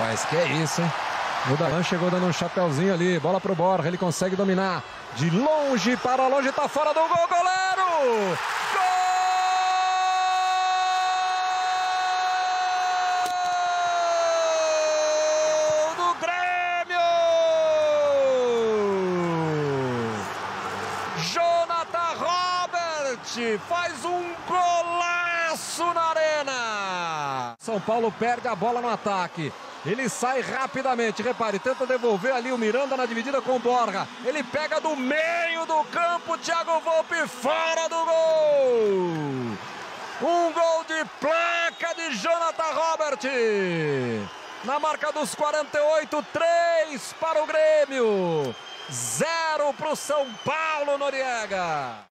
Rapaz, que é isso, hein? O Darlan chegou dando um chapéuzinho ali. Bola pro Borja, ele consegue dominar. De longe para longe, tá fora do gol, goleiro! Gol do Grêmio! Jonathan Robert faz um golaço na arena. São Paulo perde a bola no ataque. Ele sai rapidamente, repare, tenta devolver ali o Miranda na dividida com o Borja. Ele pega do meio do campo, Thiago Volpe fora do gol. Um gol de placa de Jonathan Robert. Na marca dos 48, 3 para o Grêmio, 0 para o São Paulo, Noriega.